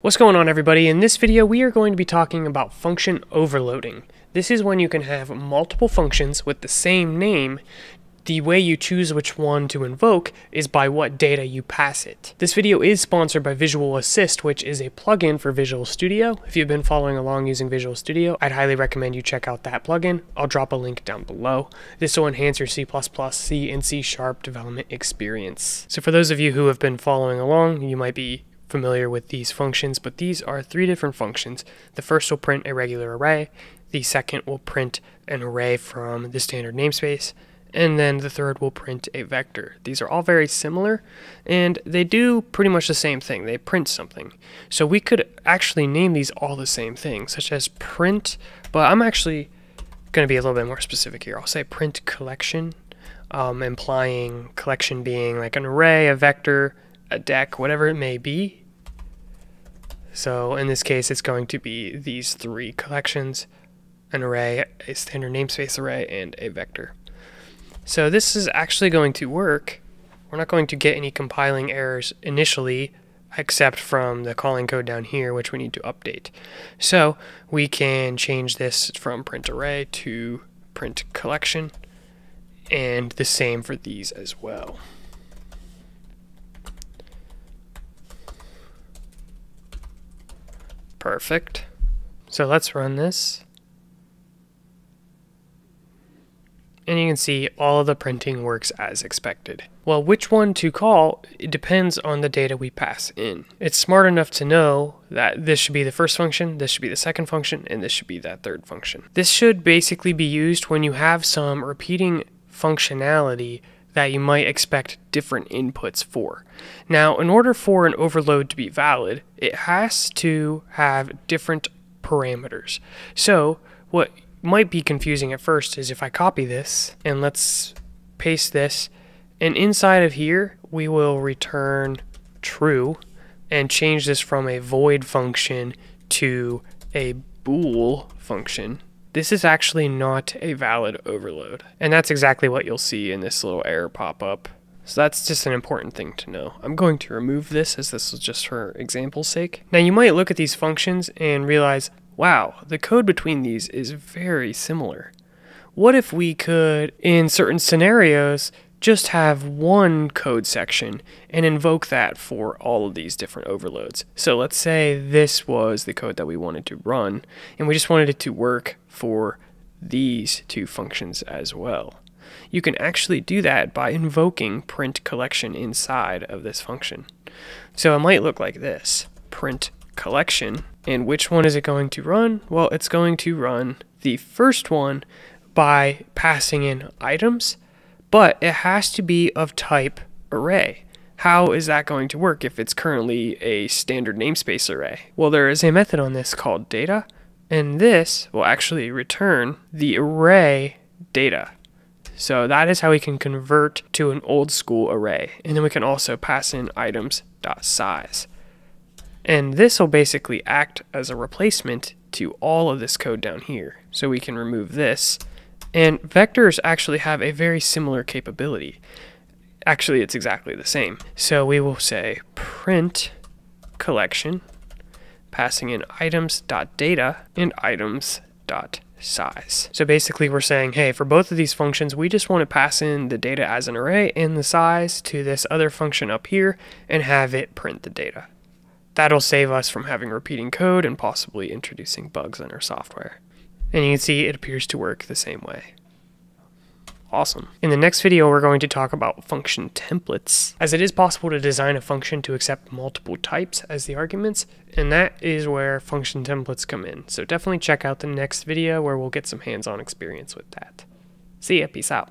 What's going on everybody? In this video we are going to be talking about function overloading. This is when you can have multiple functions with the same name. The way you choose which one to invoke is by what data you pass it. This video is sponsored by Visual Assist, which is a plugin for Visual Studio. If you've been following along using Visual Studio, I'd highly recommend you check out that plugin. I'll drop a link down below. This will enhance your C++, C, and C Sharp development experience. So for those of you who have been following along, you might be familiar with these functions, but these are three different functions. The first will print a regular array, the second will print an array from the standard namespace, and then the third will print a vector. These are all very similar, and they do pretty much the same thing. They print something. So we could actually name these all the same thing, such as print, but I'm actually going to be a little bit more specific here. I'll say print collection, um, implying collection being like an array, a vector, a deck, whatever it may be. So in this case, it's going to be these three collections, an array, a standard namespace array, and a vector. So this is actually going to work. We're not going to get any compiling errors initially, except from the calling code down here, which we need to update. So we can change this from print array to print collection, and the same for these as well. Perfect. So let's run this. And you can see all of the printing works as expected. Well, which one to call it depends on the data we pass in. It's smart enough to know that this should be the first function, this should be the second function, and this should be that third function. This should basically be used when you have some repeating functionality that you might expect different inputs for. Now, in order for an overload to be valid, it has to have different parameters. So, what might be confusing at first is if I copy this and let's paste this, and inside of here, we will return true and change this from a void function to a bool function this is actually not a valid overload. And that's exactly what you'll see in this little error pop up. So that's just an important thing to know. I'm going to remove this as this is just for example's sake. Now you might look at these functions and realize, wow, the code between these is very similar. What if we could, in certain scenarios, just have one code section and invoke that for all of these different overloads. So let's say this was the code that we wanted to run, and we just wanted it to work for these two functions as well. You can actually do that by invoking print collection inside of this function. So it might look like this, print collection, and which one is it going to run? Well, it's going to run the first one by passing in items but it has to be of type array. How is that going to work if it's currently a standard namespace array? Well, there is a method on this called data, and this will actually return the array data. So that is how we can convert to an old school array. And then we can also pass in items.size. And this will basically act as a replacement to all of this code down here. So we can remove this and vectors actually have a very similar capability. Actually, it's exactly the same. So we will say print collection, passing in items.data and items.size. So basically we're saying, hey, for both of these functions, we just want to pass in the data as an array and the size to this other function up here and have it print the data. That'll save us from having repeating code and possibly introducing bugs in our software. And you can see it appears to work the same way. Awesome. In the next video, we're going to talk about function templates, as it is possible to design a function to accept multiple types as the arguments, and that is where function templates come in. So definitely check out the next video where we'll get some hands-on experience with that. See ya, peace out.